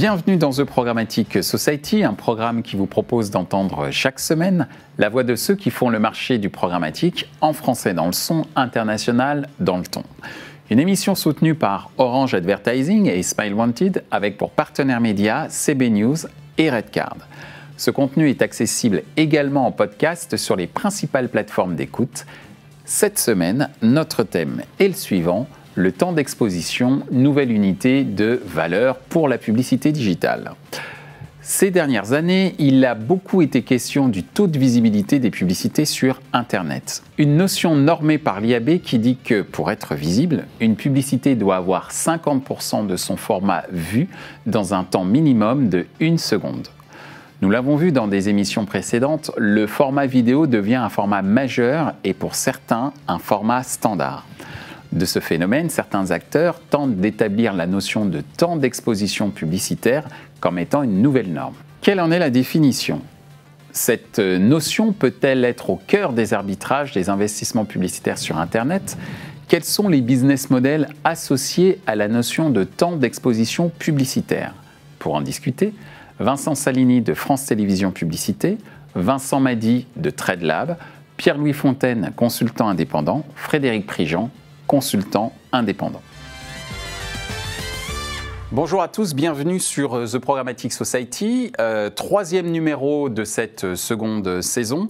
Bienvenue dans The Programmatic Society, un programme qui vous propose d'entendre chaque semaine la voix de ceux qui font le marché du programmatique en français dans le son, international dans le ton. Une émission soutenue par Orange Advertising et Smile Wanted avec pour partenaires médias CB News et Redcard. Ce contenu est accessible également en podcast sur les principales plateformes d'écoute. Cette semaine, notre thème est le suivant le temps d'exposition, nouvelle unité de valeur pour la publicité digitale. Ces dernières années, il a beaucoup été question du taux de visibilité des publicités sur Internet. Une notion normée par l'IAB qui dit que pour être visible, une publicité doit avoir 50% de son format vu dans un temps minimum de 1 seconde. Nous l'avons vu dans des émissions précédentes, le format vidéo devient un format majeur et pour certains un format standard de ce phénomène, certains acteurs tentent d'établir la notion de temps d'exposition publicitaire comme étant une nouvelle norme. Quelle en est la définition? Cette notion peut-elle être au cœur des arbitrages des investissements publicitaires sur Internet? Quels sont les business models associés à la notion de temps d'exposition publicitaire? Pour en discuter, Vincent Salini de France Télévisions Publicité, Vincent Madi de TradeLab, Pierre-Louis Fontaine, consultant indépendant, Frédéric Prigent, consultant indépendant. Bonjour à tous, bienvenue sur euh, The Programmatic Society, euh, troisième numéro de cette euh, seconde saison.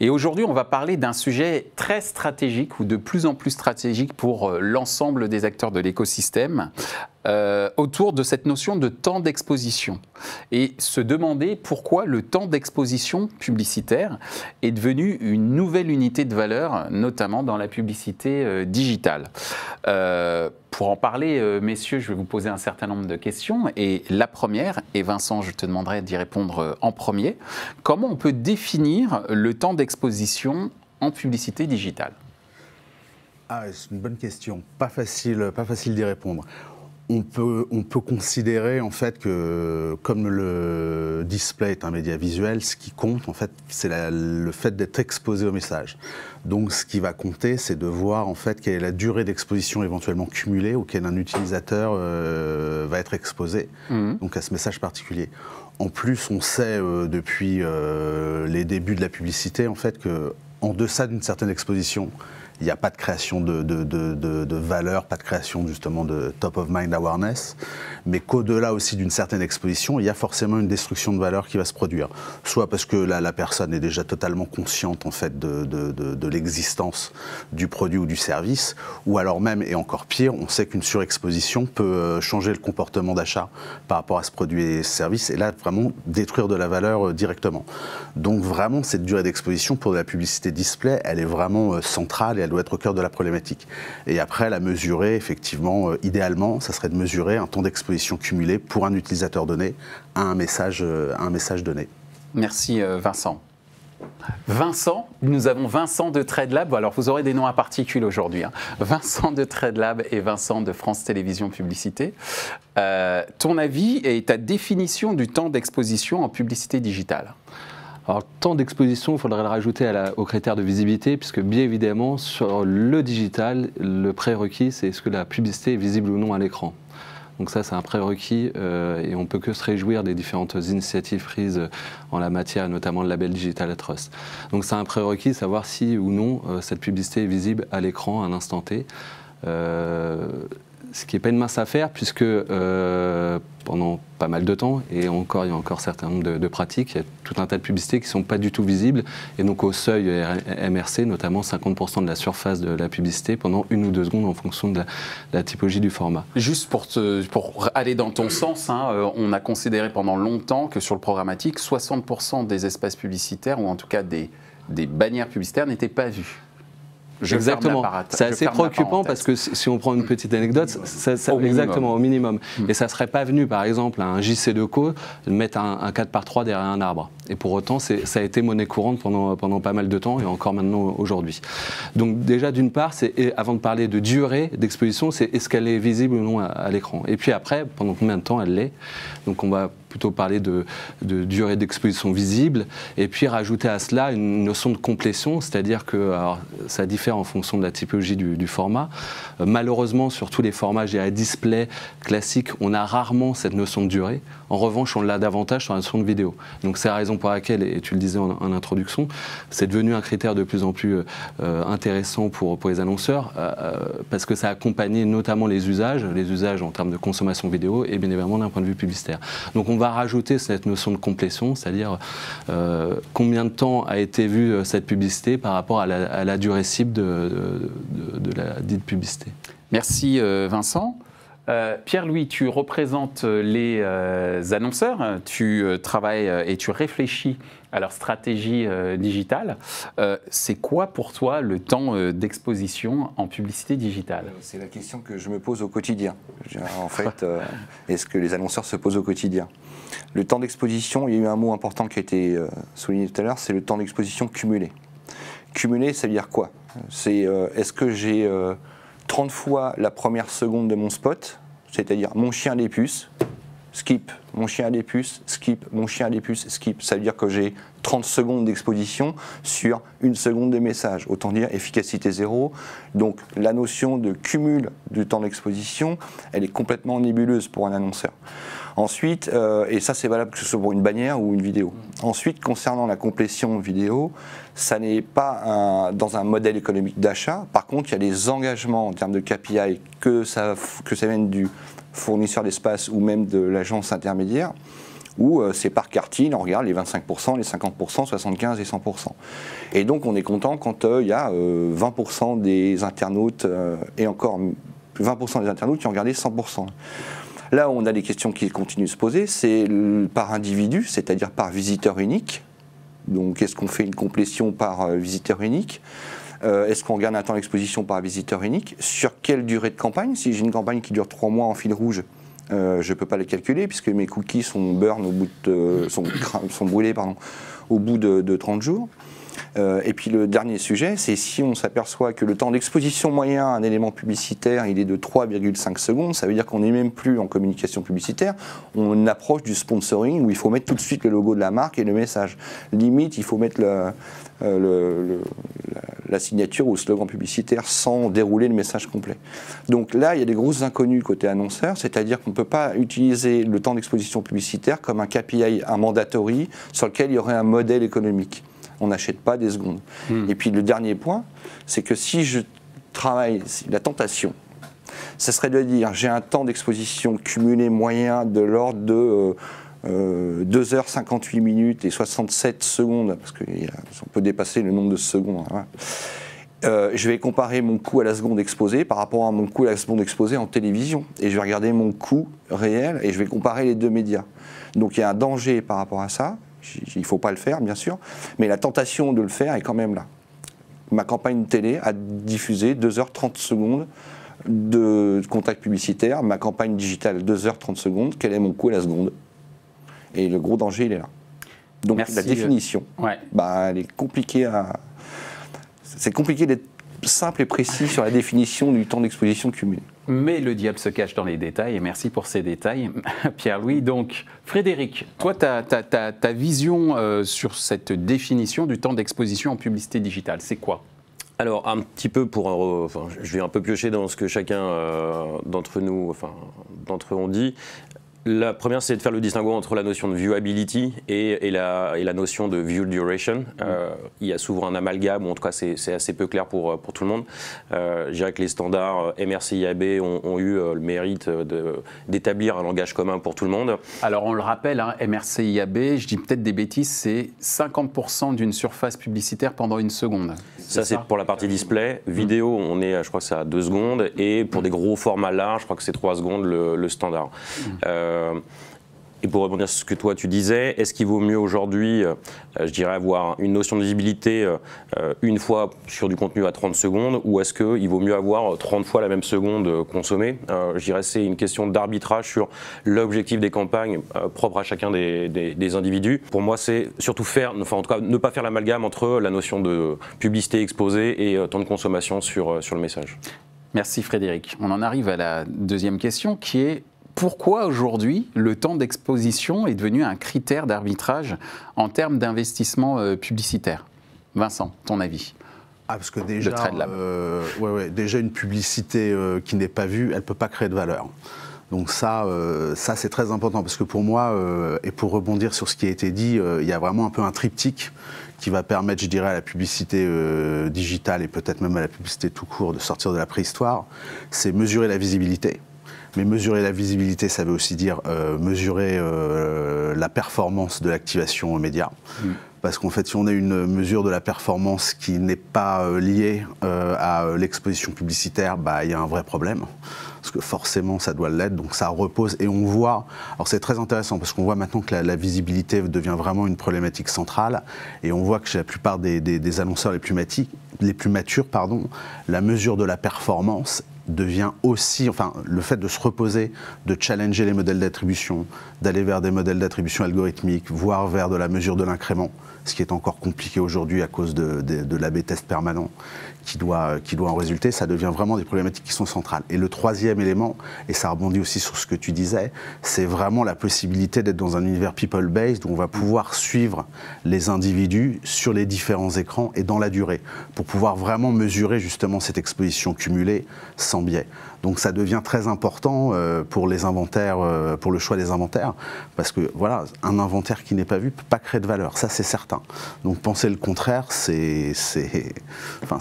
Et aujourd'hui, on va parler d'un sujet très stratégique ou de plus en plus stratégique pour l'ensemble des acteurs de l'écosystème, euh, autour de cette notion de temps d'exposition et se demander pourquoi le temps d'exposition publicitaire est devenu une nouvelle unité de valeur, notamment dans la publicité euh, digitale. Euh, pour en parler, messieurs, je vais vous poser un certain nombre de questions. Et la première, et Vincent, je te demanderai d'y répondre en premier, comment on peut définir le temps d'exposition en publicité digitale? Ah, c'est une bonne question. Pas facile, pas facile d'y répondre on peut, on peut considérer en fait que comme le display est un média visuel, ce qui compte en fait, c'est le fait d'être exposé au message. Donc ce qui va compter, c'est de voir en fait quelle est la durée d'exposition éventuellement cumulée auquel un utilisateur euh, va être exposé, mmh. donc à ce message particulier. En plus, on sait euh, depuis euh, les débuts de la publicité en fait que en deçà d'une certaine exposition, il n'y a pas de création de, de, de, valeur, pas de création justement de top of mind awareness, mais qu'au-delà aussi d'une certaine exposition, il y a forcément une destruction de valeur qui va se produire. Soit parce que la, la personne est déjà totalement consciente en fait de, l'existence du produit ou du service, ou alors même, et encore pire, on sait qu'une surexposition peut euh, changer le comportement d'achat par rapport à ce produit et ce service, et là vraiment détruire de la valeur euh, directement. Donc vraiment, cette durée d'exposition pour de la publicité display, elle est vraiment euh, centrale et elle doit être au cœur de la problématique. Et après, la mesurer, effectivement, euh, idéalement, ça serait de mesurer un temps d'exposition cumulé pour un utilisateur donné à un message, euh, un message donné. Merci euh, Vincent. Vincent, nous avons Vincent de TradeLab. Alors, vous aurez des noms à particules aujourd'hui. Hein. Vincent de TradeLab et Vincent de France Télévisions Publicité. ton avis et ta définition du temps d'exposition en publicité digitale? Alors, temps d'exposition, il faudrait le rajouter à aux critères de visibilité, puisque bien évidemment, sur le digital, le prérequis, c'est est-ce que la publicité est visible ou non à l'écran. Donc ça, c'est un prérequis euh, et on peut que se réjouir des différentes initiatives prises en la matière, notamment le label Digital Trust. Donc c'est un prérequis, savoir si ou non euh, cette publicité est visible à l'écran à un instant T. Euh, ce qui n'est pas une mince affaire, puisque euh, pendant pas mal de temps, et encore, il y a encore un certain nombre de, pratiques, il y a tout un tas de publicités qui ne sont pas du tout visibles, et donc au seuil MRC, notamment 50% de la surface de la publicité pendant une ou deux secondes en fonction de la, typologie du format. Juste pour, aller dans ton sens, hein, euh, on a considéré pendant longtemps que sur le programmatique, 60% des espaces publicitaires, ou en tout cas des, des bannières publicitaires, n'étaient pas Exactement. C'est assez préoccupant parce que si on prend une petite anecdote, ça, exactement au minimum. Hmm. Et ça serait pas venu, par exemple, à un JC de co de mettre un, 4 par 3 derrière un arbre. Et pour autant, ça a été monnaie courante pendant, pendant pas mal de temps et encore maintenant aujourd'hui. Donc déjà, d'une part, c'est avant de parler de durée d'exposition, c'est est-ce qu'elle est visible ou non à, l'écran. Et puis après, pendant combien de temps elle l'est. Donc on va plutôt parler de, durée d'exposition visible, et puis rajouter à cela une notion de complétion, c'est-à-dire que ça diffère en fonction de la typologie du, format. Euh, malheureusement, sur tous les formats à display classiques, on a rarement cette notion de durée. En revanche, on l'a davantage sur la notion de vidéo. Donc c'est la raison pour laquelle, et tu le disais en, introduction, c'est devenu un critère de plus en plus euh, intéressant pour, les annonceurs, euh, parce que ça a accompagné notamment les usages, les usages en termes de consommation vidéo et bien évidemment d'un point de vue publicitaire. Donc on va rajouter cette notion de complétion, c'est-à-dire euh, combien de temps a été vue euh, cette publicité par rapport à la, durée cible de, la dite publicité? Merci euh. Pierre-Louis, tu représentes les annonceurs, tu travailles et tu réfléchis à leur stratégie digitale. c'est quoi pour toi le temps d'exposition en publicité digitale? C'est la question que je me pose au quotidien. En fait, est-ce que les annonceurs se posent au quotidien? Le temps d'exposition, il y a eu un mot important qui a été euh, souligné tout à l'heure, c'est le temps d'exposition cumulé. Cumulé, ça veut dire quoi? C'est euh, est-ce que j'ai 30 euh, fois la première seconde de mon spot, c'est-à-dire mon chien des puces, skip, mon chien des puces, skip, mon chien des puces, skip. Ça veut dire que j'ai 30 secondes d'exposition sur une seconde de message. Autant dire efficacité zéro. Donc la notion de cumul du temps d'exposition, elle est complètement nébuleuse pour un annonceur. Ensuite, euh, et ça c'est valable que ce soit pour une bannière ou une vidéo. Ensuite, concernant la complétion vidéo, ça n'est pas dans un modèle économique d'achat. Par contre, il y a des engagements en termes de KPI, que ça, que ça vienne du fournisseur d'espace ou même de l'agence intermédiaire, où euh, c'est par quartile, on regarde les 25%, les 50%, 75% et 100%. Et donc on est content quand euh, il y a 20% des internautes, et encore 20% des internautes qui ont regardé 100%. Là on a des questions qui continuent de se poser, c'est par individu, c'est-à-dire par visiteur unique. Donc est-ce qu'on fait une complétion par euh, visiteur unique? Euh, Est-ce qu'on regarde un temps d'exposition par visiteur unique? Sur quelle durée de campagne? Si j'ai une campagne qui dure trois mois en fil rouge, euh, je ne peux pas les calculer puisque mes cookies sont burn au bout brûlés au bout de 30 jours. Euh, et puis le dernier sujet, c'est si on s'aperçoit que le temps d'exposition moyen à un élément publicitaire, il est de 3,5 secondes, ça veut dire qu'on n'est même plus en communication publicitaire, on approche du sponsoring où il faut mettre tout de suite le logo de la marque et le message. Limite, il faut mettre euh, la, signature ou le slogan publicitaire sans dérouler le message complet. Donc là, il y a des grosses inconnues côté annonceur, c'est-à-dire qu'on ne peut pas utiliser le temps d'exposition publicitaire comme un KPI, un mandatory sur lequel il y aurait un modèle économique on n'achète pas des secondes. Hmm. Et puis le dernier point, c'est que si je travaille, la tentation, ce serait de dire j'ai un temps d'exposition cumulé moyen de l'ordre de 2h58 euh, minutes et 67 secondes, parce qu'on peut dépasser le nombre de secondes. Hein. Euh, je vais comparer mon coût à la seconde exposée par rapport à mon coût à la seconde exposée en télévision. Et je vais regarder mon coût réel et je vais comparer les deux médias. Donc il y a un danger par rapport à ça. Il ne faut pas le faire, bien sûr, mais la tentation de le faire est quand même là. Ma campagne télé a diffusé 2h30 secondes de contact publicitaire, ma campagne digitale 2h30 secondes, quel est mon coût à la seconde? Et le gros danger, il est là. Donc la définition, bah, elle est compliquée à... C'est compliqué d'être simple et précis sur la définition du temps d'exposition cumulé. Mais le diable se cache dans les détails, et merci pour ces détails, Pierre-Louis. Donc, Frédéric, toi, ta, vision euh, sur cette définition du temps d'exposition en publicité digitale, c'est quoi? Alors, un petit peu pour. Euh, enfin, je vais un peu piocher dans ce que chacun euh, d'entre nous, enfin, d'entre eux ont dit. La première, c'est de faire le distinguo entre la notion de viewability et, la, et la, notion de view duration. Euh, il y a souvent un amalgame, ou en tout cas c'est assez peu clair pour, pour tout le monde. Euh, je dirais que les standards MRC-IAB ont, ont, eu euh, le mérite d'établir un langage commun pour tout le monde. Alors on le rappelle, hein, MRC-IAB, je dis peut-être des bêtises, c'est 50% d'une surface publicitaire pendant une seconde. Ça, c'est pour la partie display. Vidéo, on est, je crois que c'est à 2 secondes. Et pour des gros formats larges, je crois que c'est 3 secondes le, standard. Euh, et pour rebondir sur ce que toi tu disais, est-ce qu'il vaut mieux aujourd'hui, euh, je dirais, avoir une notion de visibilité euh, une fois sur du contenu à 30 secondes ou est-ce qu'il vaut mieux avoir 30 fois la même seconde consommée? Je dirais c'est une question d'arbitrage sur l'objectif des campagnes propres à chacun des, individus. Pour moi, c'est surtout faire, enfin en tout cas, ne pas faire l'amalgame entre la notion de publicité exposée et temps de consommation sur, sur le message. Merci Frédéric. On en arrive à la deuxième question qui est pourquoi aujourd'hui le temps d'exposition est devenu un critère d'arbitrage en termes d'investissement euh, publicitaire? Vincent, ton avis? Ah, parce que déjà, euh, ouais, ouais, déjà une publicité euh, qui n'est pas vue, elle ne peut pas créer de valeur. Donc ça, euh, ça c'est très important parce que pour moi, et pour rebondir sur ce qui a été dit, il y a vraiment un peu un triptyque qui va permettre, je dirais, à la publicité digitale et peut-être même à la publicité tout court de sortir de la préhistoire. C'est mesurer la visibilité. Mais mesurer la visibilité, ça veut aussi dire euh, mesurer euh, la performance de l'activation média. Parce qu'en fait, si on a une mesure de la performance qui n'est pas euh, liée à l'exposition publicitaire, bah, il y a un vrai problème. Parce que forcément, ça doit l'être. Donc ça repose. Et on voit. Alors c'est très intéressant parce qu'on voit maintenant que la, la visibilité devient vraiment une problématique centrale. Et on voit que chez la plupart des, des- des annonceurs les plus, mati- les plus matures, pardon, la mesure de la performance devient aussi, enfin, le fait de se reposer, de challenger les modèles d'attribution, d'aller vers des modèles d'attribution algorithmiques, voire vers de la mesure de l'incrément, ce qui est encore compliqué aujourd'hui à cause de, de, de l'AB test permanent qui doit, qui doit en résulter, ça devient vraiment des problématiques qui sont centrales. Et le troisième élément, et ça rebondit aussi sur ce que tu disais, c'est vraiment la possibilité d'être dans un univers people-based où on va pouvoir suivre les individus sur les différents écrans et dans la durée, pour pouvoir vraiment mesurer justement cette exposition cumulée sans biais. Donc ça devient très important euh, pour les inventaires, euh, pour le choix des inventaires, parce que voilà, un inventaire qui n'est pas vu peut pas créer de valeur, ça c'est certain. Donc penser le contraire, c'est, enfin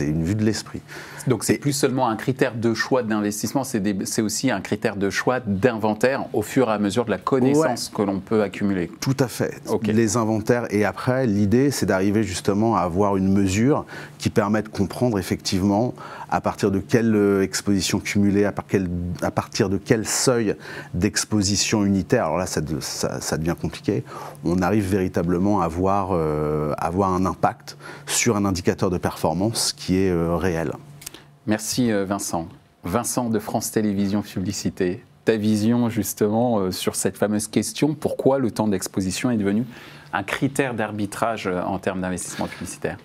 une vue de l'esprit. Donc c'est plus seulement un critère de choix d'investissement, c'est aussi un critère de choix d'inventaire au fur et à mesure de la connaissance que l'on peut accumuler. Tout à fait. Les inventaires. Et après, l'idée, c'est d'arriver justement à avoir une mesure qui permet de comprendre effectivement à partir de euh, exposition cumulée, à, partir de quel seuil d'exposition unitaire. Alors là, ça, de- ça- ça devient compliqué. On arrive véritablement à avoir, euh, un impact sur un indicateur de performance qui est euh, réel. Merci Vincent. Vincent de France Télévisions Publicité, ta vision justement sur cette fameuse question, pourquoi le temps d'exposition est devenu un critère d'arbitrage en termes d'investissement publicitaire?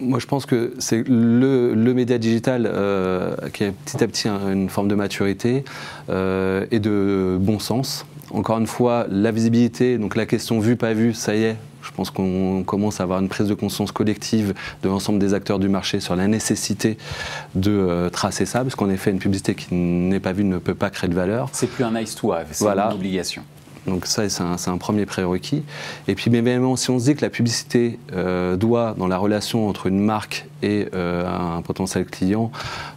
Moi, je pense que c'est le, le média digital euh, qui a petit à petit un- une forme de maturité euh, et de bon sens. Encore une fois, la visibilité, donc la question vue, pas vue, ça y est. Je pense qu'on commence à avoir une prise de conscience collective de l'ensemble des acteurs du marché sur la nécessité de euh, tracer ça, parce qu'en effet, une publicité qui n'est pas vue ne peut pas créer de valeur. C'est plus un nice to have, c'est Voilà. une obligation. Donc ça, c'est un, premier prérequis. Et puis, évidemment, si on se dit que la publicité euh, doit, dans la relation entre une marque et euh, un potentiel client,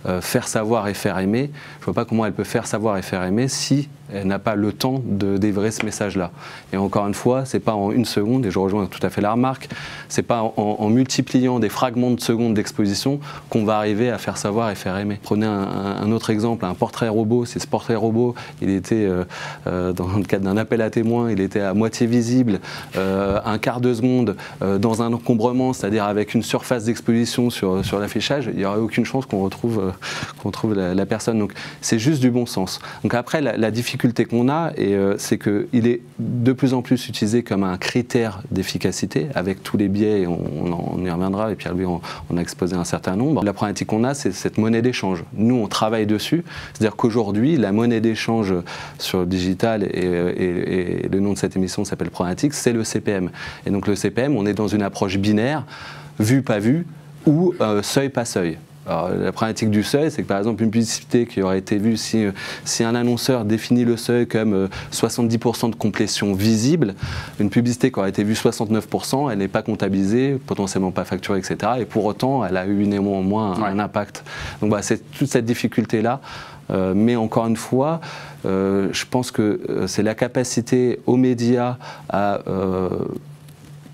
euh, faire savoir et faire aimer, je ne vois pas comment elle peut faire savoir et faire aimer si elle n'a pas le temps de délivrer ce message-là. Et encore une fois, c'est pas en une seconde, et je rejoins tout à fait la remarque, c'est pas en, multipliant des fragments de secondes d'exposition qu'on va arriver à faire savoir et faire aimer. Prenez un, autre exemple, un portrait robot. Si ce portrait robot, il était euh, euh, dans le cadre d'un appel à témoins, il était à moitié visible, euh, un quart de seconde dans un encombrement, c'est-à-dire avec une surface d'exposition sur, l'affichage, il n'y aurait aucune chance qu'on retrouve, la, personne. Donc c'est juste du bon sens. Donc après, la difficulté qu'on a, euh, c'est qu'il est de plus en plus utilisé comme un critère d'efficacité, avec tous les biais, on, y reviendra, et Pierre-Louis on, on a exposé un certain nombre. La problématique qu'on a, c'est cette monnaie d'échange. Nous, on travaille dessus, c'est-à-dire qu'aujourd'hui, la monnaie d'échange sur le digital, et, et le nom de cette émission s'appelle Problématique, c'est le CPM. Et donc le CPM, on est dans une approche binaire, vu, pas vu, ou euh, seuil, pas seuil. Alors, la problématique du seuil, c'est que par exemple, une publicité qui aurait été vue, si, euh, si un annonceur définit le seuil comme euh, 70% de complétion visible, une publicité qui aurait été vue 69%, elle n'est pas comptabilisée, potentiellement pas facturée, etc. Et pour autant, elle a eu néanmoins un Ouais. impact. Donc voilà, c'est toute cette difficulté-là. Euh, mais encore une fois, euh, je pense que euh, c'est la capacité aux médias à euh,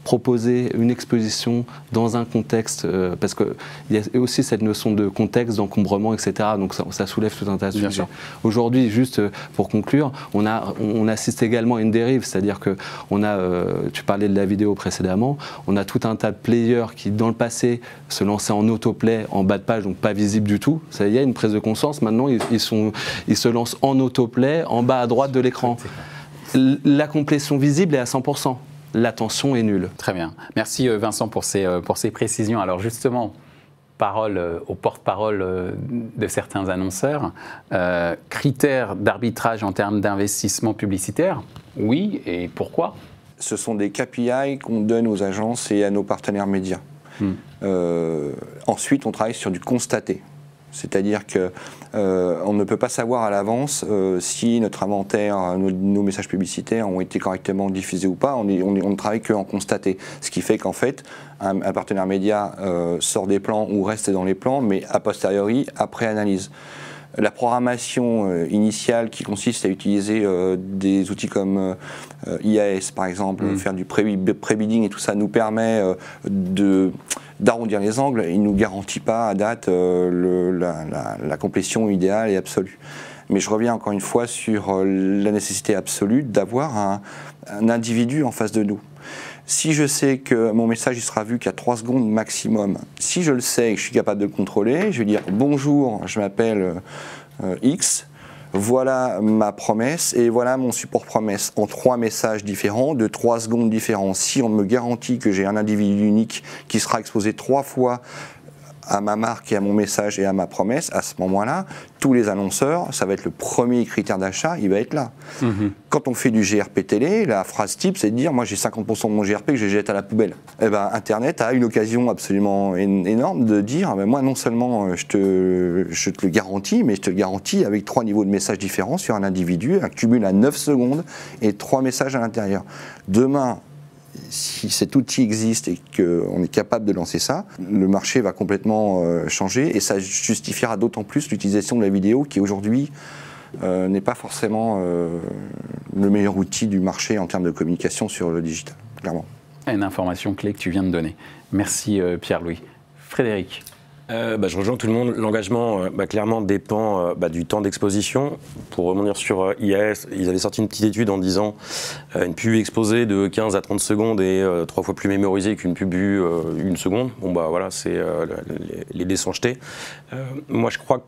proposer une exposition dans un contexte, euh, parce qu'il y a aussi cette notion de contexte, d'encombrement, etc. Donc ça, ça soulève tout un tas de Bien sujets. Aujourd'hui, juste euh, pour conclure, on, a, on assiste également à une dérive, c'est-à-dire que on a, euh, tu parlais de la vidéo précédemment, on a tout un tas de players qui, dans le passé, se lançaient en autoplay, en bas de page, donc pas visible du tout. Ça y est, une prise de conscience. Maintenant, ils, ils sont, ils se lancent en autoplay, en bas à droite de l'écran. La complétion visible est à 100%. L'attention est nulle. Très bien. Merci euh, Vincent pour ces, euh, pour ces précisions. Alors justement, parole, euh, au porte-parole de certains annonceurs. Euh, critères d'arbitrage en termes d'investissement publicitaire Oui, et pourquoi? Ce sont des KPI qu'on donne aux agences et à nos partenaires médias. Hmm. Euh, ensuite, on travaille sur du constaté. C'est-à-dire que euh, ne peut pas savoir à l'avance euh, si notre inventaire, nos, messages publicitaires ont été correctement diffusés ou pas. On, ne travaille qu'en constaté. Ce qui fait qu'en fait, un, un partenaire média euh, sort des plans ou reste dans les plans, mais a posteriori, après analyse. La programmation euh, initiale qui consiste à utiliser euh, des outils comme euh, IAS par exemple, Mm. faire du pré- pré-bidding et tout ça nous permet de d'arrondir les angles. Il ne nous garantit pas à date le- la, la- la complétion idéale et absolue. Mais je reviens encore une fois sur la nécessité absolue d'avoir un, un individu en face de nous. Si je sais que mon message sera vu qu'à 3 secondes maximum, si je le sais et que je suis capable de le contrôler, je vais dire bonjour, je m'appelle euh, X, voilà ma promesse et voilà mon support promesse en trois messages différents de 3 secondes différents. Si on me garantit que j'ai un individu unique qui sera exposé trois fois à ma marque et à mon message et à ma promesse, à ce moment-là, tous les annonceurs, ça va être le premier critère d'achat, il va être là. Quand on fait du GRP télé, la phrase type, c'est de dire moi j'ai 50% de mon GRP que je jette à la poubelle. Eh ben, Internet a une occasion absolument énorme de dire ben, moi non seulement euh, je te, je te le garantis, mais je te le garantis avec trois niveaux de messages différents sur un individu, un cumul à 9 secondes et trois messages à l'intérieur. Demain, si cet outil existe et qu'on est capable de lancer ça, le marché va complètement euh, changer et ça justifiera d'autant plus l'utilisation de la vidéo qui aujourd'hui euh, n'est pas forcément euh, le meilleur outil du marché en termes de communication sur le digital, clairement. Une information clé que tu viens de donner. Merci Pierre-Louis. Frédéric, Euh, bah, je rejoins tout le monde. L'engagement, euh, bah, clairement, dépend euh, bah, du temps d'exposition. Pour rebondir sur IAS, ils avaient sorti une petite étude en disant une pub exposée de 15 à 30 secondes est trois fois plus mémorisée qu'une pub une seconde. Bon, bah voilà, c'est les, les dés jetés. Moi, je crois que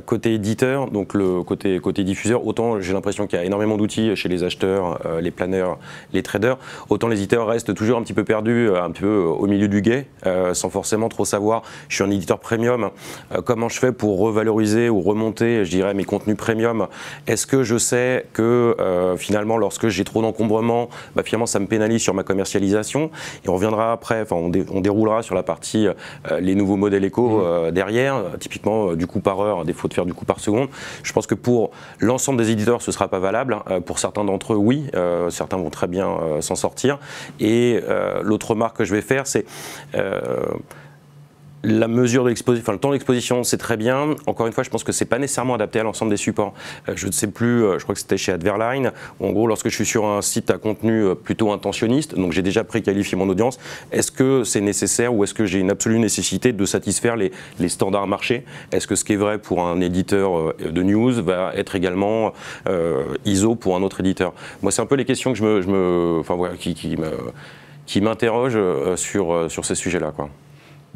côté, éditeur, donc le côté, côté diffuseur, autant j'ai l'impression qu'il y a énormément d'outils chez les acheteurs, les planeurs, les traders, autant les éditeurs restent toujours un petit peu perdus, un peu au milieu du guet, sans forcément trop savoir. Je suis un éditeur premium, euh, comment je fais pour revaloriser ou remonter, je dirais, mes contenus premium? Est-ce que je sais que euh, finalement, lorsque j'ai trop d'encombrement, bah, finalement, ça me pénalise sur ma commercialisation? Et on reviendra après, enfin, on, dé- on déroulera sur la partie euh, les nouveaux modèles éco euh, derrière, typiquement du coût par heure, défaut de faire du coût par seconde. Je pense que pour l'ensemble des éditeurs, ce ne sera pas valable. Pour certains d'entre eux, oui, certains vont très bien s'en sortir. Et l'autre remarque que je vais faire, c'est euh, la mesure de l'exposition, enfin le temps d'exposition, c'est très bien. Encore une fois, je pense que c'est pas nécessairement adapté à l'ensemble des supports. Euh, je ne sais plus, euh, je crois que c'était chez Adverline. en gros, lorsque je suis sur un site à contenu euh, plutôt intentionniste, donc j'ai déjà préqualifié mon audience, est-ce que c'est nécessaire ou est-ce que j'ai une absolue nécessité de satisfaire les, les standards marché Est-ce que ce qui est vrai pour un éditeur de news va être également ISO pour un autre éditeur? Moi, c'est un peu les questions que je me, voilà, qui, qui sur, sur ces sujets-là.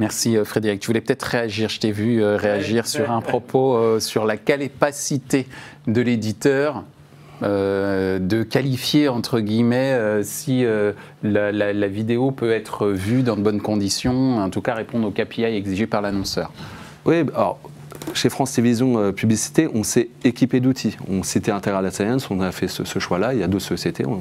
Merci euh, Frédéric. Tu voulais peut-être réagir, je t'ai vu euh, réagir sur un propos euh, sur la capacité de l'éditeur de qualifier entre guillemets si la, vidéo peut être vue dans de bonnes conditions, en tout cas répondre aux KPI exigés par l'annonceur. Oui, alors chez France Télévisions Publicité, on s'est équipé d'outils. On citait Integral Science, on a fait ce, choix-là. Il y a d'autres sociétés. On,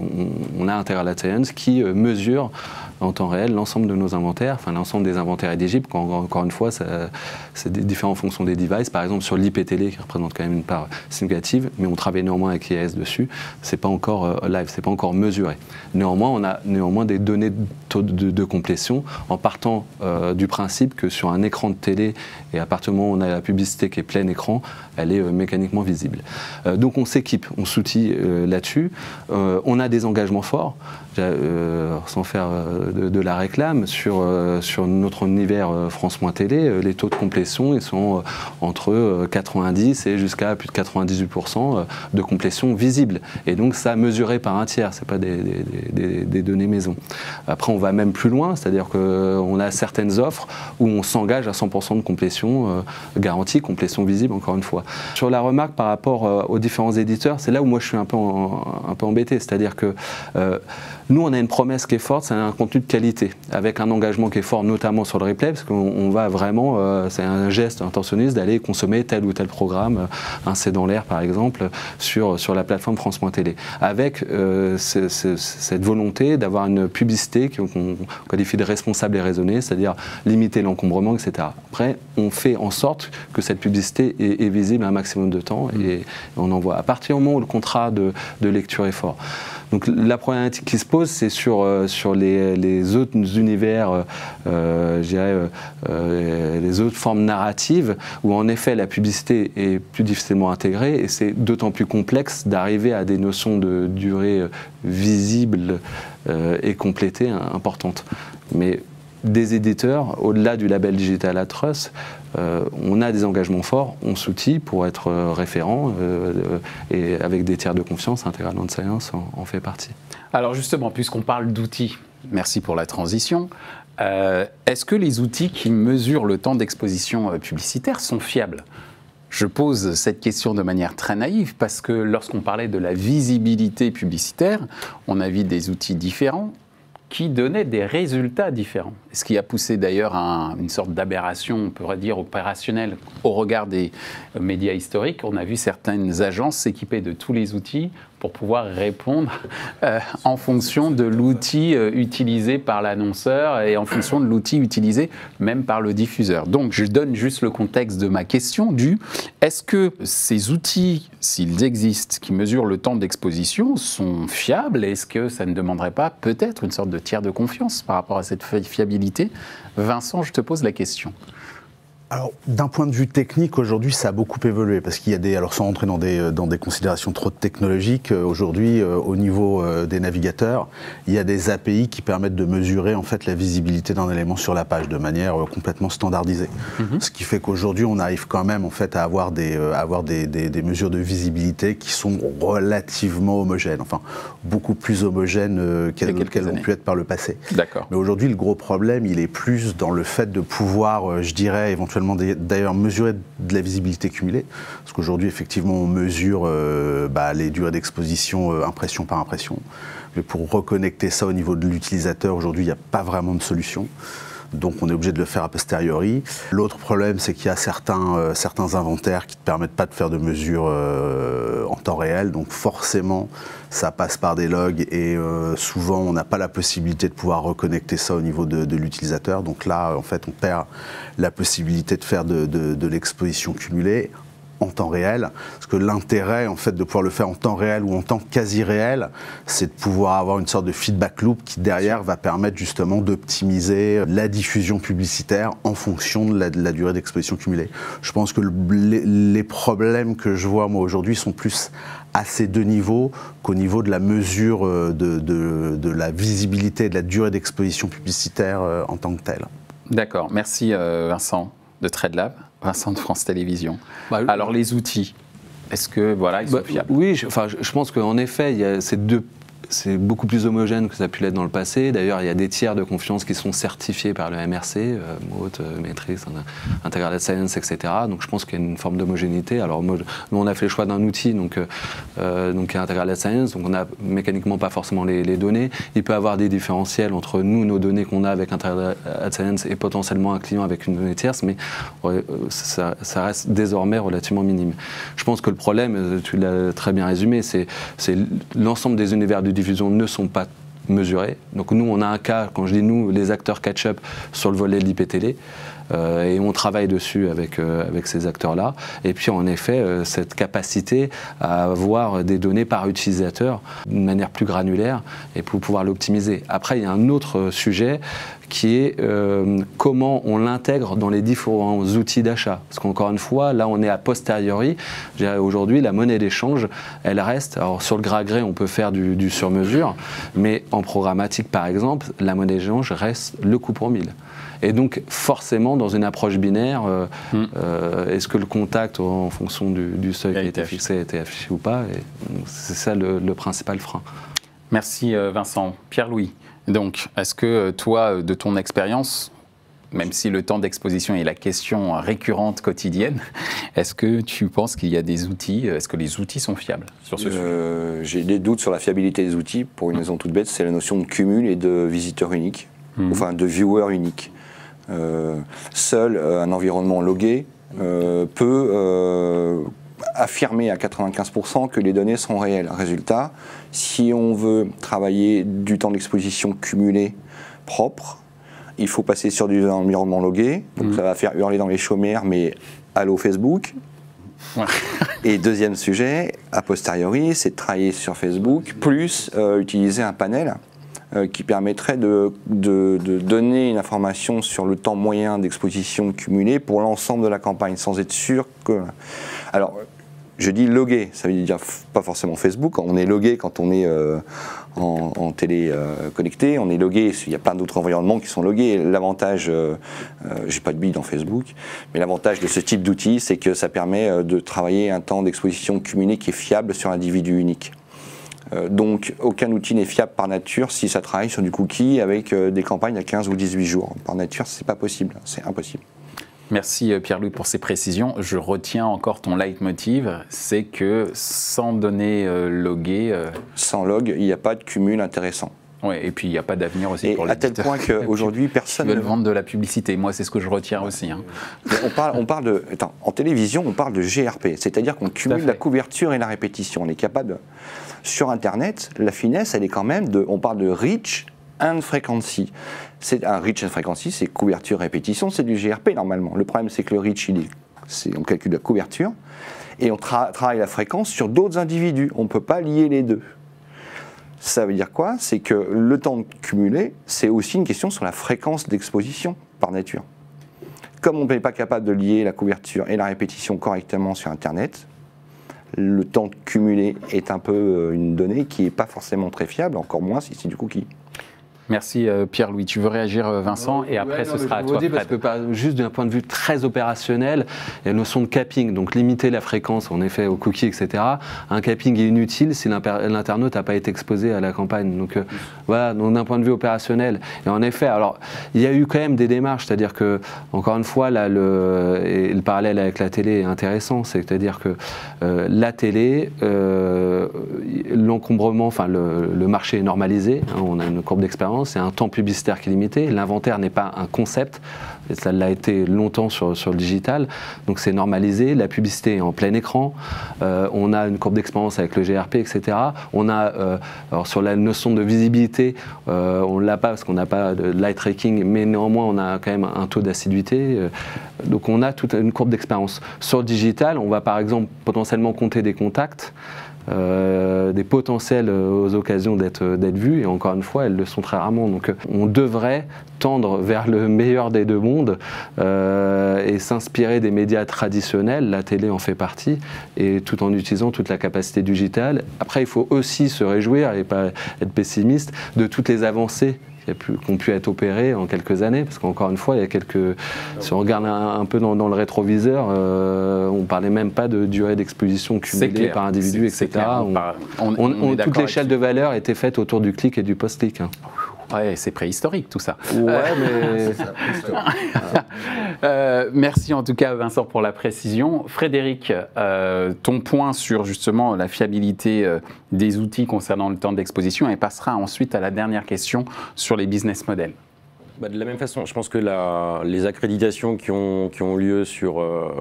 on- a Integral Science qui mesure en temps réel l'ensemble de nos inventaires, enfin l'ensemble des inventaires éligibles. Quand, encore une fois, c'est des différents fonctions des devices. Par exemple, sur l'IPTélé, qui représente quand même une part significative, mais on travaille néanmoins avec IAS dessus. C'est pas encore euh, live, c'est pas encore mesuré. Néanmoins, on a néanmoins des données de de, de complétion en partant euh, du principe que sur un écran de télé et à partir du moment où on a la publicité qui est plein écran, elle est euh, mécaniquement visible. Donc on s'équipe, on s'outille là-dessus. On a des engagements forts, euh, sans faire euh, de, la réclame, sur, euh, sur notre univers France-Télé. les taux de complétion ils sont entre euh, 90 et jusqu'à plus de 98% euh, de complétion visible. Et donc ça mesuré par un tiers, c'est pas des, des- données maison. Après on va même plus loin, c'est-à-dire qu'on a certaines offres où on s'engage à 100% de complétion garantie, complétion visible encore une fois. Sur la remarque par rapport aux différents éditeurs, c'est là où moi je suis un peu, un peu embêté, c'est-à-dire que Nous, on a une promesse qui est forte, c'est un contenu de qualité, avec un engagement qui est fort, notamment sur le replay, parce qu'on va vraiment, euh, c'est un geste intentionniste d'aller consommer tel ou tel programme, euh, un C'est dans l'air par exemple, sur, sur la plateforme France.télé, avec euh, cette volonté d'avoir une publicité qu'on qualifie de responsable et raisonnée, c'est-à-dire limiter l'encombrement, etc. Après, on fait en sorte que cette publicité est, visible un maximum de temps et, on en voit. À partir du moment où le contrat de, de lecture est fort. Donc la problématique qui se pose, c'est sur, euh, sur les, autres univers, euh, euh, je dirais, les autres formes narratives, où en effet la publicité est plus difficilement intégrée et c'est d'autant plus complexe d'arriver à des notions de durée visible et complétée importantes. Mais des éditeurs, au-delà du label Digital Atroce, euh, on a des engagements forts, on s'outille pour être euh, référent euh, et avec des tiers de confiance, Integral Science en, fait partie. Alors justement, puisqu'on parle d'outils, merci pour la transition. Est-ce que les outils qui mesurent le temps d'exposition publicitaire sont fiables? Je pose cette question de manière très naïve parce que lorsqu'on parlait de la visibilité publicitaire, on a vu des outils différents qui donnaient des résultats différents. Ce qui a poussé d'ailleurs à une sorte d'aberration, on pourrait dire, opérationnelle au regard des médias historiques. On a vu certaines agences s'équiper de tous les outils pour pouvoir répondre euh, en fonction de l'outil euh, utilisé par l'annonceur et en fonction de l'outil utilisé même par le diffuseur. Donc je donne juste le contexte de ma question du est-ce que ces outils, s'ils existent, qui mesurent le temps d'exposition, sont fiables? Est-ce que ça ne demanderait pas peut-être une sorte de tiers de confiance par rapport à cette fiabilité? Vincent, je te pose la question. Alors, d'un point de vue technique, aujourd'hui, ça a beaucoup évolué parce qu'il y a des, alors sans rentrer dans des, euh, dans des considérations trop technologiques, euh, aujourd'hui, euh, au niveau des navigateurs, il y a des API qui permettent de mesurer en fait la visibilité d'un élément sur la page de manière complètement standardisée. Mhm. Ce qui fait qu'aujourd'hui, on arrive quand même en fait à avoir des, avoir des, des, mesures de visibilité qui sont relativement homogènes, enfin beaucoup plus homogènes qu'elles ont pu être par le passé. D'accord. Mais aujourd'hui, le gros problème, il est plus dans le fait de pouvoir, je dirais, éventuellement d'ailleurs mesurer de la visibilité cumulée, parce qu'aujourd'hui effectivement on mesure euh, bah, les durées d'exposition euh, impression par impression, mais pour reconnecter ça au niveau de l'utilisateur, aujourd'hui il n'y a pas vraiment de solution. Donc on est obligé de le faire a posteriori. L'autre problème, c'est qu'il y a certains, euh, certains inventaires qui ne te permettent pas de faire de mesures en temps réel. Donc forcément, ça passe par des logs et euh, souvent on n'a pas la possibilité de pouvoir reconnecter ça au niveau de, l'utilisateur. Donc là, en fait, on perd la possibilité de faire de, de l'exposition cumulée en temps réel. Parce que l'intérêt, en fait, de pouvoir le faire en temps réel ou en temps quasi réel, c'est de pouvoir avoir une sorte de feedback loop qui, derrière, va permettre justement d'optimiser la diffusion publicitaire en fonction de la, durée d'exposition cumulée. Je pense que les, problèmes que je vois, moi, aujourd'hui, sont plus à ces deux niveaux qu'au niveau de la mesure euh, de, la visibilité de la durée d'exposition publicitaire euh, en tant que telle. D'accord. Merci, euh, Vincent de TradeLab. Vincent de France Télévisions. Bah, Alors les outils, est-ce que voilà, ils sont bah, fiables? Oui, je, enfin, je pense qu'en effet, il y a ces deux c'est beaucoup plus homogène que ça a pu l'être dans le passé. D'ailleurs, il y a des tiers de confiance qui sont certifiés par le MRC, euh, Moat, euh, Matrix, Integral Science, etc. Donc je pense qu'il y a une forme d'homogénéité. Alors nous, on a fait le choix d'un outil, donc, euh, donc Integral Science, donc on n'a mécaniquement pas forcément les, données. Il peut y avoir des différentiels entre nous, nos données qu'on a avec Integral Science et potentiellement un client avec une donnée tierce, mais ça, ça, reste désormais relativement minime. Je pense que le problème, tu l'as très bien résumé, c'est l'ensemble des univers du diffusion ne sont pas mesurés. Donc nous, on a un cas, quand je dis nous, les acteurs catch-up sur le volet de l'IPTV. Euh, et on travaille dessus avec, euh, avec ces acteurs-là. Et puis en effet, euh, cette capacité à avoir des données par utilisateur d'une manière plus granulaire et pour pouvoir l'optimiser. Après, il y a un autre sujet qui est comment on l'intègre dans les différents outils d'achat. Parce qu'encore une fois, là, on est a posteriori. Aujourd'hui, la monnaie d'échange, elle reste. Alors, sur le gras gré, on peut faire du, du sur-mesure, mais en programmatique, par exemple, la monnaie d'échange reste le coût pour mille. Et donc, forcément, dans une approche binaire, euh, hmm. euh, est-ce que le contact, en fonction du, seuil qui a été fixé, a été affiché ou pas C'est ça le, principal frein. Merci euh, Vincent. Pierre-Louis, donc, est-ce que toi, de ton expérience, même si le temps d'exposition est la question récurrente quotidienne, est-ce que tu penses qu'il y a des outils, est-ce que les outils sont fiables sur ce sujet? Euh, J'ai des doutes sur la fiabilité des outils pour une raison toute bête, c'est la notion de cumul et de visiteur unique, Mhm. enfin de viewer unique. Euh, seul euh, un environnement logué euh, peut affirmer à 95% que les données sont réelles. Résultat, si on veut travailler du temps d'exposition cumulé propre, il faut passer sur du environnement logué, donc ça va faire hurler dans les chaumières, mais allô Facebook, Ouais. et deuxième sujet, a posteriori, c'est de travailler sur Facebook, plus euh, utiliser un panel qui permettrait de, donner une information sur le temps moyen d'exposition cumulé pour l'ensemble de la campagne, sans être sûr que... Alors, je dis logué, ça veut dire pas forcément Facebook, on est logué quand on est euh, en, en télé euh, connecté, on est logué, il y a plein d'autres environnements qui sont logués. L'avantage, euh, euh, j'ai pas de bille dans Facebook, mais l'avantage de ce type d'outil, c'est que ça permet euh, de travailler un temps d'exposition cumulé qui est fiable sur l'individu unique. Euh, donc aucun outil n'est fiable par nature si ça travaille sur du cookie avec euh, des campagnes à 15 ou 18 jours. Par nature, c'est pas possible, c'est impossible. Merci euh, Pierre-Louis pour ces précisions. Je retiens encore ton leitmotiv, c'est que sans données euh, loguées, euh, Sans log, il n'y a pas de cumul intéressant. ouais, et puis il n'y a pas d'avenir aussi Et pour à tel point qu'aujourd'hui, personne ne vendre de la publicité. Moi, c'est ce que je retiens aussi. hein. On parle, on parle de. Attends, en télévision, on parle de GRP, c'est-à-dire qu'on cumule la couverture et la répétition. On est capable. de- Sur Internet, la finesse, elle est quand même de. On parle de reach and frequency. C'est un reach and frequency, c'est couverture répétition, c'est du GRP normalement. Le problème, c'est que le reach, il est, on calcule la couverture et on tra- travaille la fréquence sur d'autres individus. On ne peut pas lier les deux. Ça veut dire quoi? C'est que le temps cumulé, c'est aussi une question sur la fréquence d'exposition par nature. Comme on n'est pas capable de lier la couverture et la répétition correctement sur Internet, le temps cumulé est un peu euh, une donnée qui n'est pas forcément très fiable, encore moins si c'est du cookie. Merci euh, Pierre-Louis. Tu veux réagir euh, Vincent et après Ouais, ce non, sera à toi dis parce Fred. que par- juste d'un point de vue très opérationnel, il y a une notion de capping, donc limiter la fréquence en effet aux cookies, etc. Un capping est inutile si l'internaute n'a pas été exposé à la campagne. Donc euh, voilà, donc d'un point de vue opérationnel. Et en effet, alors il y a eu quand même des démarches, c'est-à-dire que encore une fois, là, le, et le parallèle avec la télé est intéressant, c'est-à-dire que euh, la télé, euh, l'encombrement, enfin le, le marché est normalisé, hein, on a une courbe d'expérience, c'est un temps publicitaire qui est limité, l'inventaire n'est pas un concept, ça l'a été longtemps sur, le digital, donc c'est normalisé, la publicité est en plein écran, euh, on a une courbe d'expérience avec le GRP, etc. On a, euh, alors sur la notion de visibilité, euh, on ne l'a pas parce qu'on n'a pas de light tracking, mais néanmoins on a quand même un taux d'assiduité, donc on a toute une courbe d'expérience. Sur le digital, on va par exemple potentiellement compter des contacts, euh, des potentiels euh, aux occasions d'être d'être vus, et encore une fois, elles le sont très rarement. Donc euh, on devrait tendre vers le meilleur des deux mondes euh, et s'inspirer des médias traditionnels, la télé en fait partie, et tout en utilisant toute la capacité digitale. Après, il faut aussi se réjouir et pas être pessimiste de toutes les avancées pu- qui ont pu être opérées en quelques années, parce qu'encore une fois, il y a quelques. Si on regarde un, un peu dans, dans le rétroviseur, euh, on parlait même pas de durée d'exposition cumulée par individu, etc. On On- on- toute l'échelle de valeur était faite autour du clic et du post-clic. hein. Ouais, c'est préhistorique tout ça. Ouais, mais Euh, merci en tout cas Vincent pour la précision. Frédéric, euh, ton point sur justement la fiabilité euh, des outils concernant le temps d'exposition et passera ensuite à la dernière question sur les business models. Bah, de la même façon, je pense que les accréditations qui ont, qui ont lieu sur, euh,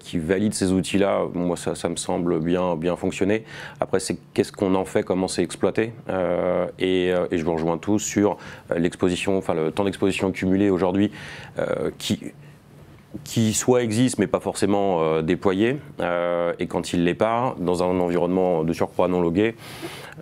qui valident ces outils-là, moi ça, ça me semble bien, bien fonctionner. Après, c'est qu'est-ce qu'on en fait, comment c'est exploité. Euh, et, euh, et je vous rejoins tous sur euh, l'exposition, enfin le temps d'exposition cumulé aujourd'hui, qui qui soit existe mais pas forcément euh, déployé, euh, et quand il l'est pas, dans un environnement de surcroît non logué,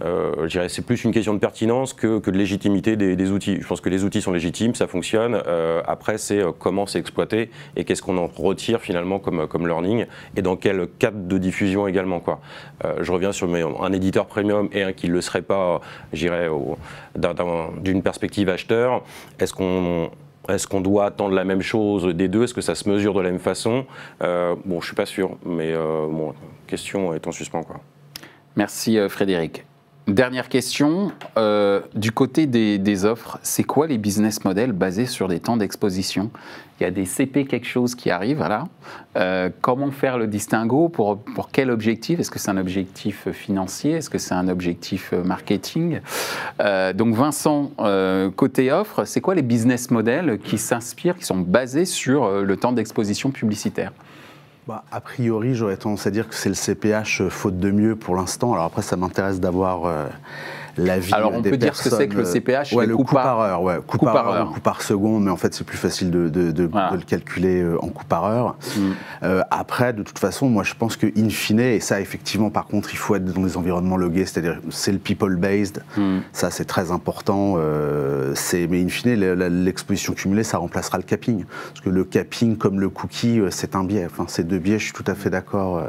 euh, je dirais c'est plus une question de pertinence que, que de légitimité des, outils. Je pense que les outils sont légitimes, ça fonctionne. Euh, après, c'est euh, comment c'est exploité et qu'est-ce qu'on en retire finalement comme, comme learning et dans quel cadre de diffusion également. Quoi. Je reviens sur un éditeur premium et un qui ne le serait pas, d'un- d'une perspective acheteur. Est-ce qu'on est-ce qu'on doit attendre la même chose des deux? Est-ce que ça se mesure de la même façon? Euh, Bon, je suis pas sûr, mais euh, bon, question est en suspens. Quoi. Merci euh, Frédéric. Dernière question, euh, du côté des, offres, c'est quoi les business models basés sur des temps d'exposition? Il y a des CP quelque chose qui arrive, voilà. Euh, comment faire le distinguo pour, quel objectif? Est-ce que c'est un objectif financier? Est-ce que c'est un objectif marketing? Euh, Donc Vincent, côté offre, c'est quoi les business models qui s'inspirent, qui sont basés sur le temps d'exposition publicitaire? Bah, a priori, j'aurais tendance à dire que c'est le CPH euh, faute de mieux pour l'instant. Alors après, ça m'intéresse d'avoir Alors, on des peut dire ce que c'est que le CPH, ouais, le coût coût par- par heure, ouais, coût, coût par, par heure, coût par seconde, mais en fait, c'est plus facile de, de- de- Voilà. de le calculer euh, en coût par heure. Mm. Euh, après, de toute façon, moi, je pense que in fine, et ça, effectivement, par contre, il faut être dans des environnements logués, c'est-à-dire c'est le people-based. Mm. Ça, c'est très important. euh, c'est- mais in fine, l'exposition cumulée, ça remplacera le capping. Parce que le capping, comme le cookie, euh, c'est un biais. Enfin, ces deux biais, je suis tout à fait d'accord euh,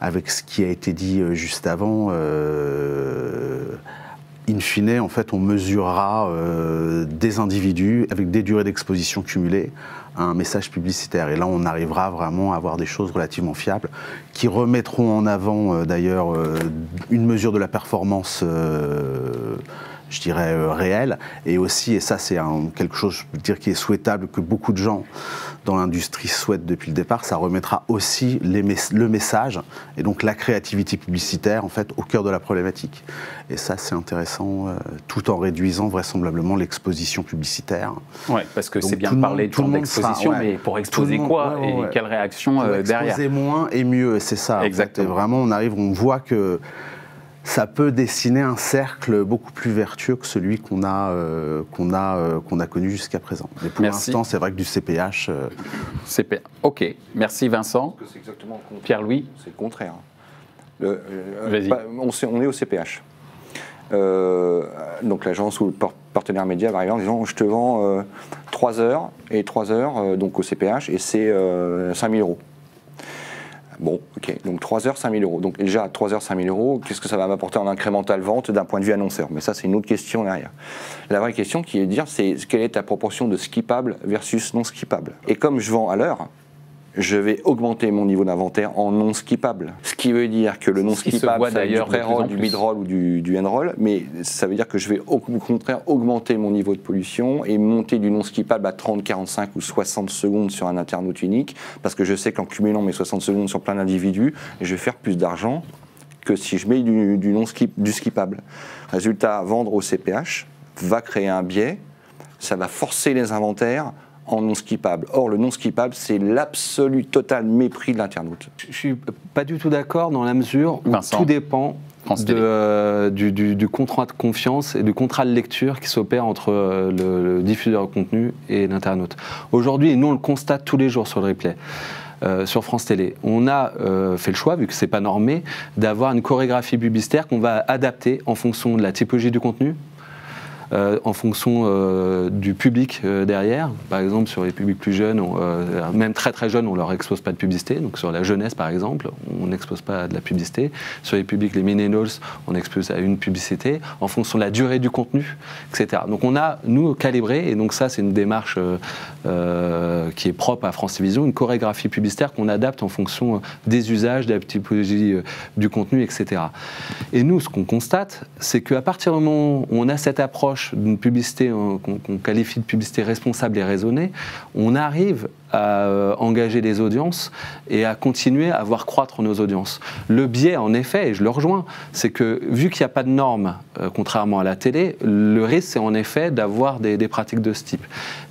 avec ce qui a été dit euh, juste avant. Euh, in fine, en fait, on mesurera euh, des individus avec des durées d'exposition cumulées un message publicitaire. Et là, on arrivera vraiment à avoir des choses relativement fiables qui remettront en avant, d'ailleurs, une mesure de la performance. je dirais réelle et aussi et ça c'est quelque chose je peux dire qui est souhaitable que beaucoup de gens dans l'industrie souhaitent depuis le départ ça remettra aussi les mes- le message et donc la créativité publicitaire en fait au cœur de la problématique et ça c'est intéressant euh, tout en réduisant vraisemblablement l'exposition publicitaire Ouais, parce que c'est bien de le parler de tout d'exposition, ouais. mais pour exposer monde- quoi ouais, ouais, et quelle réaction Pour euh, derrière exposer moins et mieux, c'est ça. en fait. Exactement. Et vraiment, on arrive, on voit que ça peut dessiner un cercle beaucoup plus vertueux que celui qu'on a, euh, qu'on a, euh, qu'on a connu jusqu'à présent. Mais pour l'instant, c'est vrai que du CPH, euh, CP. Ok, merci Vincent. Que c'est exactement le contraire. Pierre-Louis C'est le contraire. Le- euh, Vas-y. pas- on, sait- on est au CPH. Euh, donc l'agence ou le par- partenaire média va arriver en disant je te vends euh, 3 heures et 3 heures euh, donc au CPH et c'est euh, 5000 euros. Bon, ok, donc 3 heures, 5000 euros. Donc déjà, à 3 heures, 5000 euros, qu'est-ce que ça va m'apporter en incrémental vente d'un point de vue annonceur? Mais ça, c'est une autre question derrière. La vraie question qui est de dire, c'est quelle est ta proportion de skippable versus non skippable? Et comme je vends à l'heure, je vais augmenter mon niveau d'inventaire en non skippable. Ce qui veut dire que le non skippable, être du pré-roll, du mid-roll ou du, du end-roll, mais ça veut dire que je vais au contraire augmenter mon niveau de pollution et monter du non skippable à 30, 45 ou 60 secondes sur un internaute unique, parce que je sais qu'en cumulant mes 60 secondes sur plein d'individus, je vais faire plus d'argent que si je mets du, du non skip, du skippable. Résultat, vendre au CPH va créer un biais, ça va forcer les inventaires en non skippable. Or, le non skippable, c'est l'absolu total mépris de l'internaute. Je suis pas du tout d'accord dans la mesure où Vincent. tout dépend de, euh, du, du- du contrat de confiance et du contrat de lecture qui s'opère entre euh, le, le diffuseur de contenu et l'internaute. Aujourd'hui, et nous on le constate tous les jours sur le replay. euh, sur France Télé, on a euh, fait le choix, vu que c'est pas normé, d'avoir une chorégraphie publicitaire qu'on va adapter en fonction de la typologie du contenu, euh, en fonction euh, du public euh, derrière. Par exemple, sur les publics plus jeunes, même très très jeunes, on leur expose pas de publicité. Donc sur la jeunesse, par exemple, on n'expose pas de la publicité. Sur les publics, les millennials, on expose à une publicité en fonction de la durée du contenu, etc. Donc on a, nous, calibré, et donc ça, c'est une démarche qui est propre à France Télévisions, une chorégraphie publicitaire qu'on adapte en fonction des usages, de la typologie du contenu, etc. Et nous, ce qu'on constate, c'est qu'à partir du moment où on a cette approche d'une publicité euh, qu'on qu'on qualifie de publicité responsable et raisonnée, on arrive à euh, engager des audiences et à continuer à voir croître nos audiences. Le biais, en effet, et je le rejoins, c'est que vu qu'il n'y a pas de normes, euh, contrairement à la télé, le risque, c'est en effet d'avoir des, pratiques de ce type.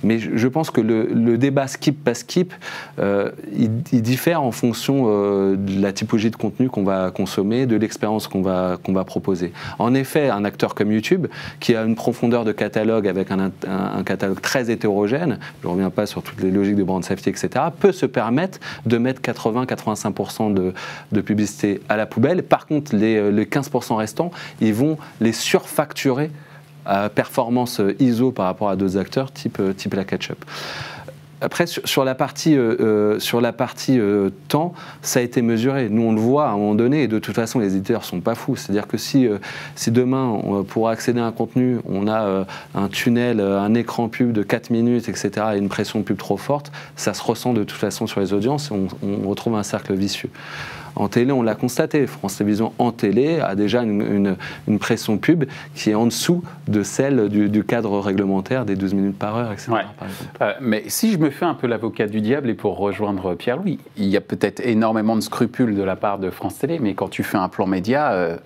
Mais je, pense que le, débat skip pas skip, euh, il, diffère en fonction de la typologie de contenu qu'on va consommer, de l'expérience qu'on va, qu'on va proposer. En effet, un acteur comme YouTube, qui a une profondeur de catalogue avec un catalogue très hétérogène, je ne reviens pas sur toutes les logiques de brand etc., peut se permettre de mettre 80-85% de, de publicité à la poubelle. Par contre, les, euh, les 15% restants, ils vont les surfacturer à performance euh, ISO par rapport à d'autres acteurs type, euh, type la Ketchup. Après, sur, la partie, euh, euh, euh, temps, ça a été mesuré. Nous, on le voit à un moment donné, et de toute façon, les éditeurs sont pas fous. C'est-à-dire que si, demain, pour accéder à un contenu, on a un tunnel, un écran pub de 4 minutes, etc., et une pression pub trop forte, ça se ressent de toute façon sur les audiences, et on retrouve un cercle vicieux. En télé, on l'a constaté. France Télévisions en télé a déjà une, une, pression pub qui est en dessous de celle du, cadre réglementaire des 12 minutes par heure, etc. Euh, mais si je me fais un peu l'avocat du diable et pour rejoindre Pierre-Louis, il y a peut-être énormément de scrupules de la part de France Télé, mais quand tu fais un plan média, euh,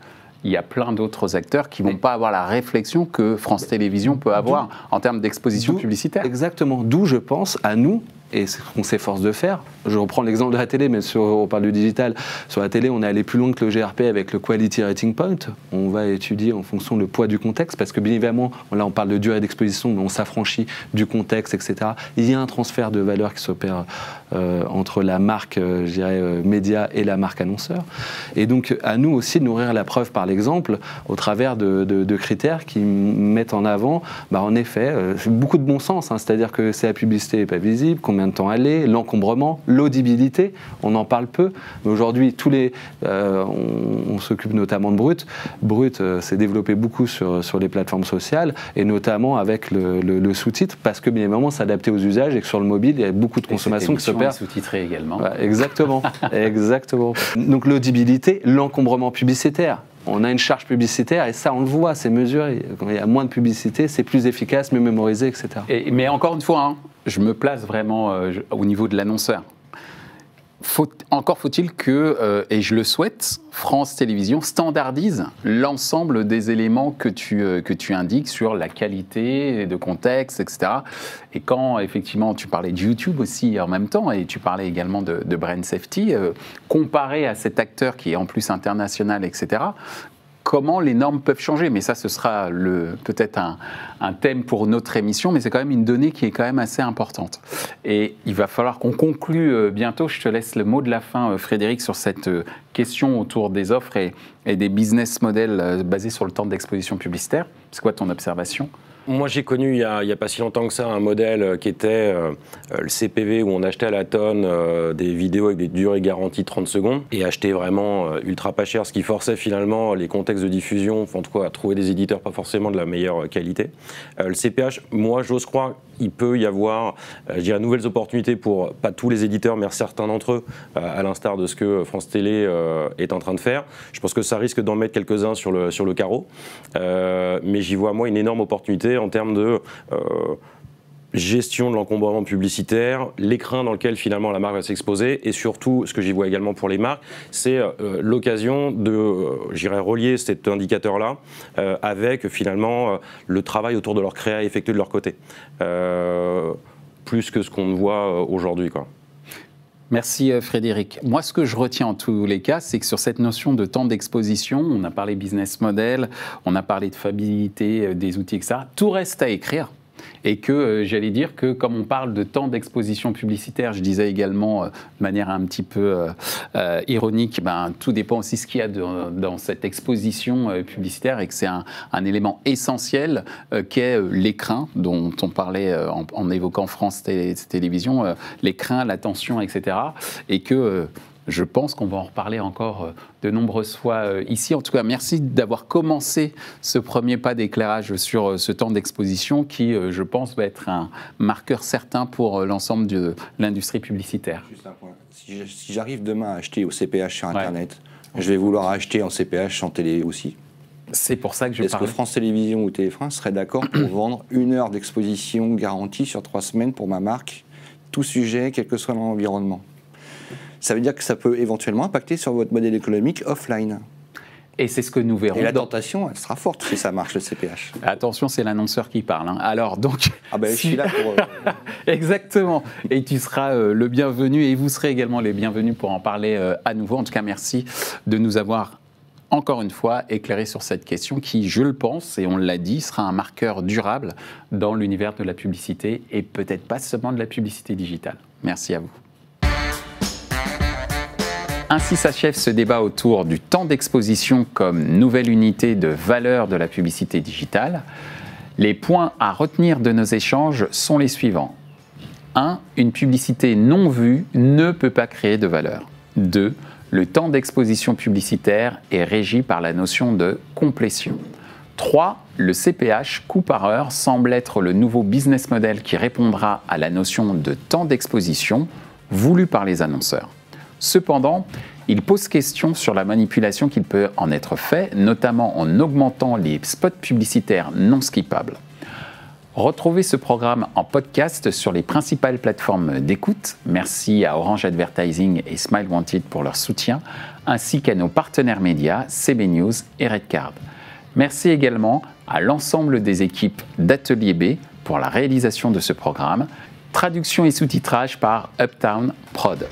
il y a plein d'autres acteurs qui ne vont pas avoir la réflexion que France Télévisions peut avoir en termes d'exposition publicitaire. Exactement. D'où je pense à nous, et ce qu'on s'efforce de faire. Je reprends l'exemple de la télé, mais sur, on parle du digital. Sur la télé, on est allé plus loin que le GRP avec le Quality Rating Point. On va étudier en fonction du poids du contexte, parce que bien évidemment, là on parle de durée d'exposition, mais on s'affranchit du contexte, etc. Il y a un transfert de valeur qui s'opère euh, entre la marque, euh, je dirais, euh, média et la marque annonceur. Et donc, à nous aussi de nourrir la preuve par l'exemple au travers de, critères qui mettent en avant, bah, en effet, beaucoup de bon sens. Hein. C'est-à-dire que c'est la publicité n'est pas visible, combien de temps est, l'encombrement, l'audibilité, on en parle peu. Mais aujourd'hui, tous les, on, s'occupe notamment de Brut. Brut s'est développé beaucoup sur, sur les plateformes sociales et notamment avec le, sous-titre parce que bien évidemment s'adapter aux usages et que sur le mobile, il y a beaucoup de consommation qui se sous-titré également. exactement, exactement. Donc l'audibilité, l'encombrement publicitaire. On a une charge publicitaire et ça, on le voit, c'est mesuré. Quand il y a moins de publicité, c'est plus efficace, mieux mémorisé, etc. Et, mais encore une fois, hein, je me place vraiment euh, au niveau de l'annonceur encore faut-il que, euh, et je le souhaite, France Télévisions standardise l'ensemble des éléments que tu, euh, que tu indiques sur la qualité de contexte, etc. Et quand effectivement tu parlais de YouTube aussi en même temps, et tu parlais également de, Brain Safety, comparé à cet acteur qui est en plus international, etc., comment les normes peuvent changer. Mais ça, ce sera peut-être un, thème pour notre émission, mais c'est quand même une donnée qui est quand même assez importante. Et il va falloir qu'on conclue euh, bientôt. Je te laisse le mot de la fin, euh, Frédéric, sur cette euh, question autour des offres et, et des business models basés sur le temps d'exposition publicitaire. C'est quoi ton observation? Moi, j'ai connu il n'y a, pas si longtemps que ça un modèle euh, qui était euh, euh, le CPV où on achetait à la tonne des vidéos avec des durées garanties 30 secondes et achetait vraiment ultra pas cher, ce qui forçait finalement les contextes de diffusion, en tout cas à trouver des éditeurs pas forcément de la meilleure qualité. le CPH, moi, j'ose croire il peut y avoir je dirais, nouvelles opportunités pour pas tous les éditeurs, mais certains d'entre eux, à l'instar de ce que France Télé est en train de faire. Je pense que ça risque d'en mettre quelques-uns sur le, sur le carreau, mais j'y vois moi une énorme opportunité en termes de euh, gestion de l'encombrement publicitaire, l'écran dans lequel finalement la marque va s'exposer, et surtout, ce que j'y vois également pour les marques, c'est euh, l'occasion de, euh, relier cet indicateur-là avec finalement le travail autour de leur créa effectué de leur côté, plus que ce qu'on voit aujourd'hui. Quoi. Merci Frédéric. Moi, ce que je retiens en tous les cas, c'est que sur cette notion de temps d'exposition, on a parlé business model, on a parlé de fiabilité des outils, etc. Tout reste à écrire et que euh, j'allais dire que comme on parle de temps d'exposition publicitaire, je disais également euh, de manière un petit peu euh, ironique, ben, tout dépend aussi ce qu'il y a dans cette exposition publicitaire et que c'est un, élément essentiel qu'est l'écran dont on parlait en, évoquant France Télévisions, l'écran, l'attention, etc. Et que je pense qu'on va en reparler encore euh, de nombreuses fois euh, ici. En tout cas, merci d'avoir commencé ce premier pas d'éclairage sur euh, ce temps d'exposition qui, je pense, va être un marqueur certain pour l'ensemble de l'industrie publicitaire. Juste un point. Si j'arrive demain à acheter au CPH sur Internet, je vais vouloir acheter en CPH en télé aussi. C'est pour ça que je Est-ce que France Télévisions ou Téléfrance serait d'accord pour vendre une heure d'exposition garantie sur trois semaines pour ma marque, tout sujet, quel que soit l'environnement ça veut dire que ça peut éventuellement impacter sur votre modèle économique offline. Et c'est ce que nous verrons. Et la tentation, elle sera forte si ça marche le CPH. Attention, c'est l'annonceur qui parle. Hein. Alors donc. Ah ben, je suis là pour. Euh, Exactement. Et tu seras euh, le bienvenu et vous serez également les bienvenus pour en parler euh, à nouveau. En tout cas, merci de nous avoir encore une fois éclairé sur cette question qui, je le pense, et on l'a dit, sera un marqueur durable dans l'univers de la publicité et peut-être pas seulement de la publicité digitale. Merci à vous. Ainsi s'achève ce débat autour du temps d'exposition comme nouvelle unité de valeur de la publicité digitale. Les points à retenir de nos échanges sont les suivants. 1. Une publicité non vue ne peut pas créer de valeur. 2. Le temps d'exposition publicitaire est régi par la notion de complétion. 3. Le CPH, coût par heure, semble être le nouveau business model qui répondra à la notion de temps d'exposition voulu par les annonceurs. Cependant, Il pose question sur la manipulation qu'il peut en être fait, notamment en augmentant les spots publicitaires non skippables. Retrouvez ce programme en podcast sur les principales plateformes d'écoute. Merci à Orange Advertising et Smile Wanted pour leur soutien, ainsi qu'à nos partenaires médias CB News et Redcard. Merci également à l'ensemble des équipes d'Atelier B pour la réalisation de ce programme. Traduction et sous-titrage par Uptown Prod.